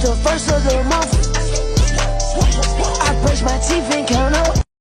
the first of the month. I brush my teeth and count